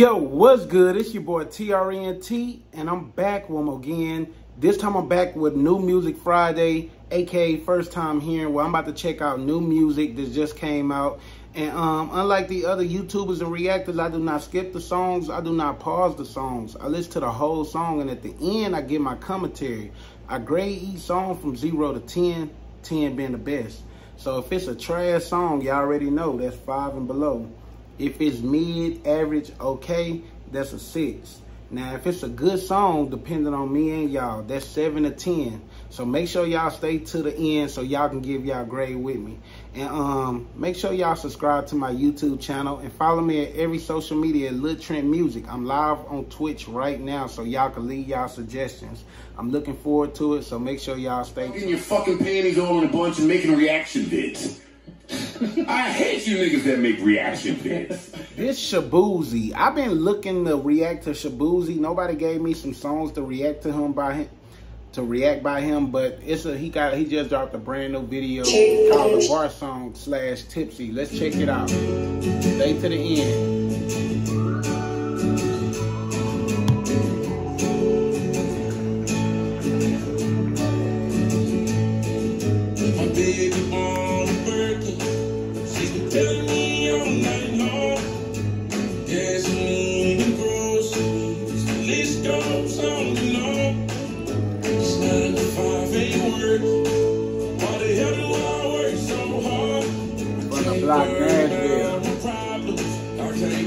Yo, what's good? It's your boy TRNT, and I'm back one more again. This time I'm back with New Music Friday, aka first time hearing where I'm about to check out new music that just came out. And um, unlike the other YouTubers and reactors, I do not skip the songs. I do not pause the songs. I listen to the whole song, and at the end, I give my commentary. I grade each song from 0 to 10, 10 being the best. So if it's a trash song, y'all already know that's 5 and below. If it's mid, average, okay, that's a six. Now, if it's a good song, depending on me and y'all, that's seven to 10. So make sure y'all stay to the end so y'all can give y'all grade with me. And um, make sure y'all subscribe to my YouTube channel and follow me at every social media at Lil Trent Music. I'm live on Twitch right now so y'all can leave y'all suggestions. I'm looking forward to it, so make sure y'all stay. Getting your fucking panties all in a bunch and making reaction vids. I hate you niggas that make reaction vids. This Shaboozey. I've been looking to react to Shaboozey. Nobody gave me some songs to react to him by him to react by him, but it's a he got he just dropped a brand new video called the bar song slash tipsy. Let's check it out. Stay to the end.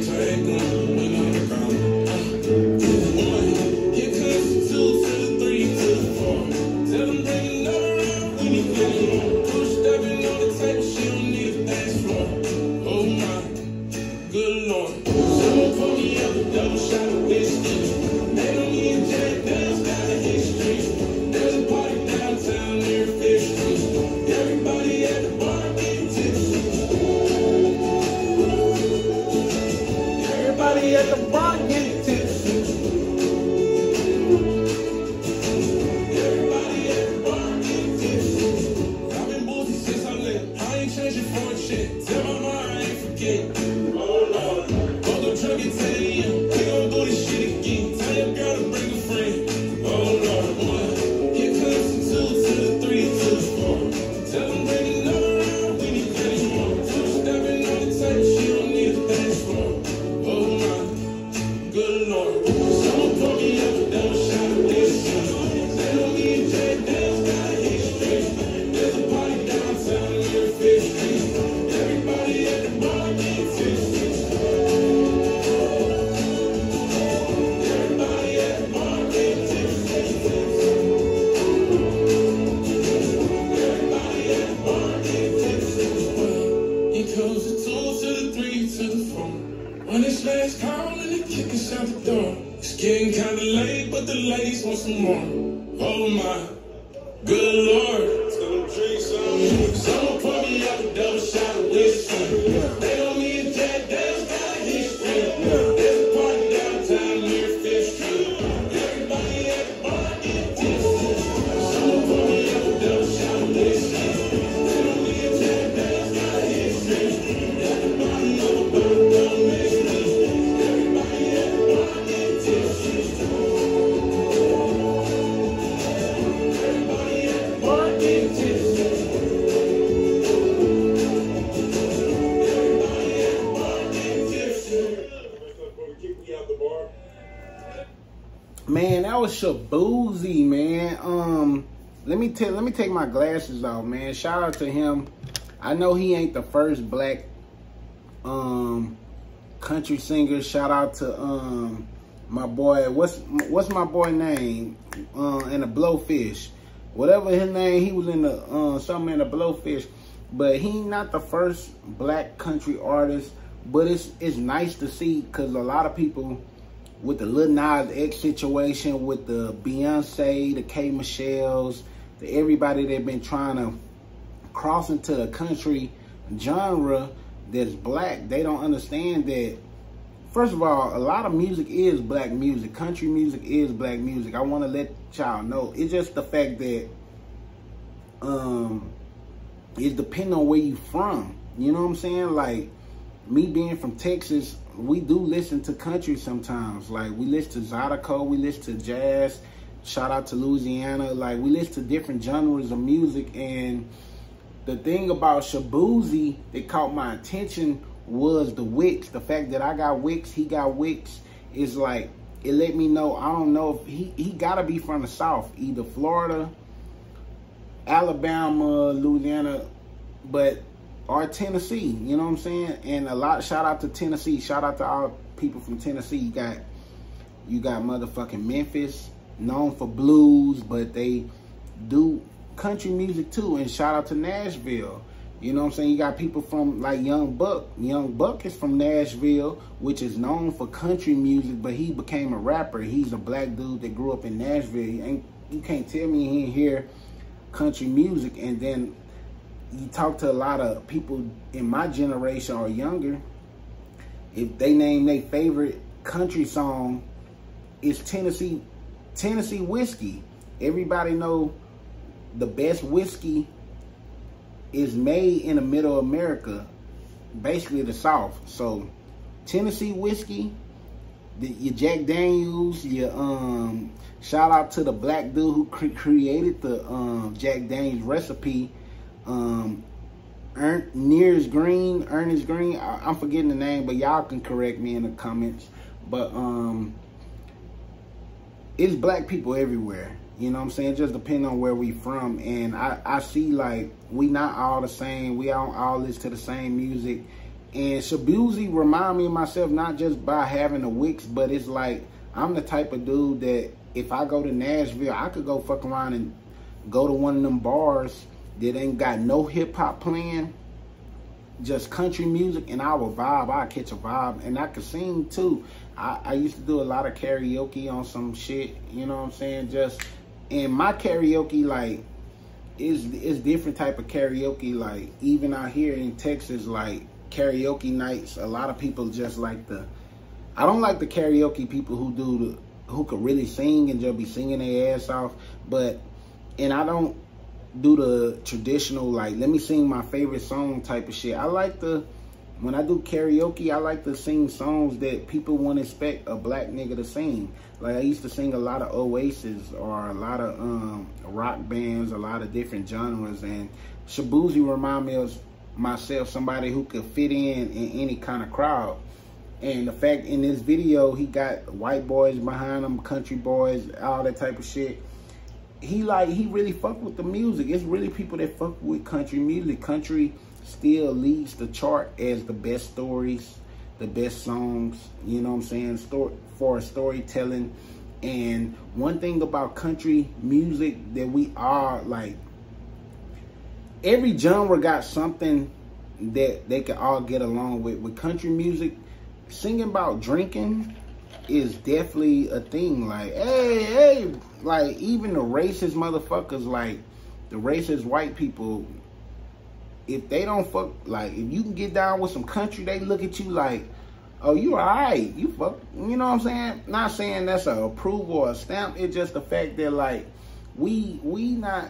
I getting kinda late, but the ladies want some more. Oh my, good lord. Tell them drink some. Someone pour me up a double shot of whiskey. That man. Um, let me tell, let me take my glasses off, man. Shout out to him. I know he ain't the first black um country singer. Shout out to um my boy. What's what's my boy name? Uh, in the Blowfish, whatever his name. He was in the uh something in the Blowfish, but he not the first black country artist. But it's it's nice to see because a lot of people with the Lil Nas X situation, with the Beyonce, the K Michelle's, the everybody that been trying to cross into the country genre that's black, they don't understand that. First of all, a lot of music is black music. Country music is black music. I want to let y'all know. It's just the fact that um it depends on where you from. You know what I'm saying? Like me being from Texas, we do listen to country sometimes. Like we listen to Zydeco, we listen to jazz. Shout out to Louisiana. Like we listen to different genres of music. And the thing about Shaboozey that caught my attention was the Wicks. The fact that I got Wicks, he got Wicks, is like it let me know. I don't know if he he gotta be from the South, either Florida, Alabama, Louisiana, but or Tennessee. You know what I'm saying? And a lot. Shout out to Tennessee. Shout out to all people from Tennessee. You got you got motherfucking Memphis, known for blues, but they do country music too. And shout out to Nashville. You know what I'm saying? You got people from like Young Buck. Young Buck is from Nashville, which is known for country music, but he became a rapper. He's a black dude that grew up in Nashville. And you can't tell me he didn't hear country music. And then you talk to a lot of people in my generation or younger, if they name their favorite country song, it's Tennessee Tennessee whiskey. Everybody know the best whiskey is made in the middle of America, basically the South. So Tennessee whiskey, the, your Jack Daniels, your um, shout out to the black dude who cre created the um, Jack Daniels recipe. Um, Ernest Nears Green, Ernest Green. I, am forgetting the name, but y'all can correct me in the comments. But um, it's black people everywhere. You know what I'm saying? Just depending on where we from. And I, I see like we not all the same. We don't all listen to the same music. And Shaboozey remind me of myself not just by having the Wicks, but it's like I'm the type of dude that if I go to Nashville, I could go fuck around and go to one of them bars that ain't got no hip hop playing, just country music, and I will vibe. I catch a vibe, and I can sing too. I, I used to do a lot of karaoke on some shit. You know what I'm saying? Just and my karaoke like is is different type of karaoke. Like even out here in Texas, like karaoke nights, a lot of people just like the. I don't like the karaoke people who do the who could really sing and just be singing their ass off. But and I don't do the traditional like let me sing my favorite song type of shit. I like the when I do karaoke, I like to sing songs that people won't expect a black nigga to sing. Like I used to sing a lot of Oasis or a lot of um, rock bands, a lot of different genres. And Shaboozey remind me of myself, somebody who could fit in in any kind of crowd. And the fact in this video, he got white boys behind him, country boys, all that type of shit. He like, he really fuck with the music. It's really people that fuck with country music. Country still leads the chart as the best stories, the best songs, you know what I'm saying, story, for storytelling. And one thing about country music that we are like, every genre got something that they can all get along with. With country music, singing about drinking is definitely a thing. Like, hey, hey, like even the racist motherfuckers, like the racist white people, if they don't fuck, like, if you can get down with some country, they look at you like, oh, you all right. You fuck, you know what I'm saying? Not saying that's a approval or a stamp. It's just the fact that, like, we, we not,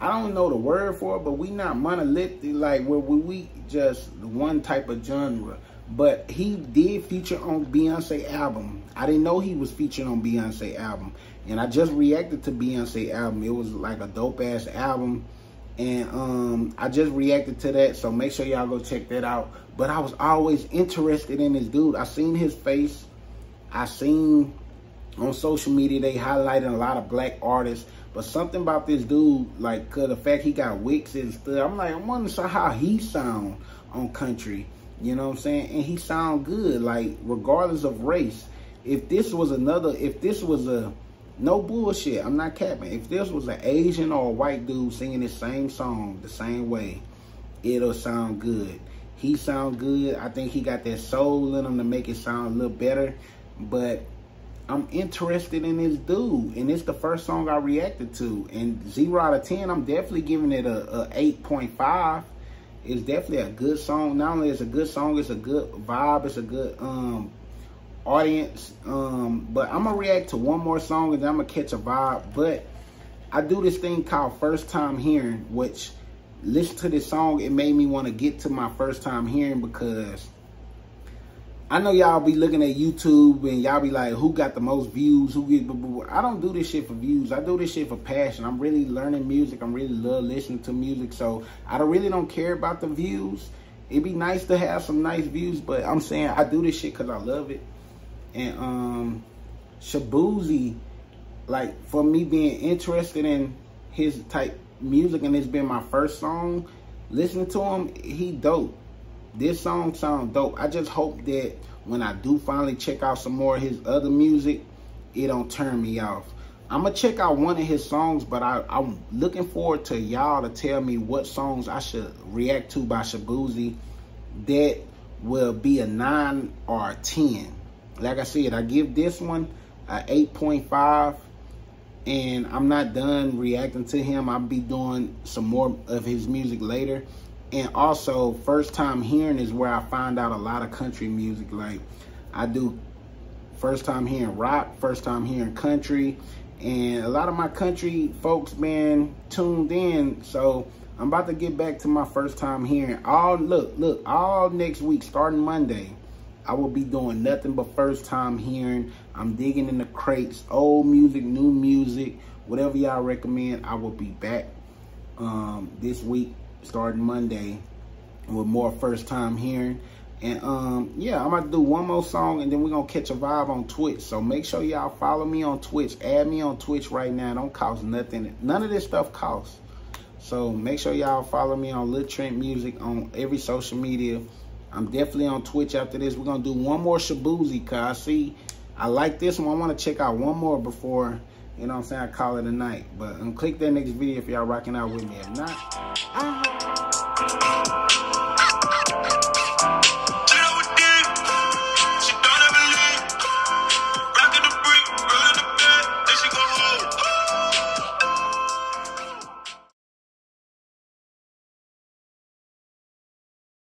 I don't know the word for it, but we not monolithic, like, where we, we just one type of genre. But he did feature on Beyonce album. I didn't know he was featured on Beyonce album. And I just reacted to Beyonce album. It was like a dope ass album and um, I just reacted to that, so make sure y'all go check that out. But I was always interested in this dude. I seen his face. I seen on social media they highlighting a lot of black artists. But something about this dude, like cause the fact he got wicks and stuff, I'm like, I'm wondering how he sound on country. You know what I'm saying? And he sound good, like regardless of race. If this was another, if this was a no bullshit. I'm not capping. If this was an Asian or a white dude singing the same song the same way, it'll sound good. He sound good. I think he got that soul in him to make it sound a little better. But I'm interested in this dude. And it's the first song I reacted to. And 0 out of 10, I'm definitely giving it a, a 8.5. It's definitely a good song. Not only is a good song, it's a good vibe. It's a good um, audience. Um, but I'm gonna react to one more song and I'm gonna catch a vibe. But I do this thing called first time hearing, which listen to this song, it made me want to get to my first time hearing because I know y'all be looking at YouTube and y'all be like, who got the most views? Who get? I don't do this shit for views. I do this shit for passion. I'm really learning music. I'm really love listening to music. So I don't really don't care about the views. It'd be nice to have some nice views, but I'm saying I do this shit because I love it. And um, Shaboozey, like for me being interested in his type music and it's been my first song, listening to him, he dope this song sounds dope. I just hope that when I do finally check out some more of his other music, it don't turn me off. I'm gonna check out one of his songs, but I, am looking forward to y'all to tell me what songs I should react to by Shaboozey that will be a 9 or a 10. Like I said, I give this one a 8.5 and I'm not done reacting to him. I'll be doing some more of his music later and also first time hearing is where I find out a lot of country music. Like I do first time hearing rock, first time hearing country, and a lot of my country folks been tuned in. So I'm about to get back to my first time hearing. All look, look, all next week starting Monday, I will be doing nothing but first time hearing. I'm digging in the crates, old music, new music, whatever y'all recommend. I will be back um, this week starting Monday with more first time hearing. And um, yeah, I'm about to do one more song and then we're gonna catch a vibe on Twitch. So make sure y'all follow me on Twitch. Add me on Twitch right now. Don't cost nothing. None of this stuff costs. So make sure y'all follow me on Lil Trent Music on every social media. I'm definitely on Twitch after this. We're gonna do one more Shaboozey cause I see I like this one. I wanna check out one more before you know what I'm saying? I call it a night. But um, click that next video if y'all rocking out with me. If not.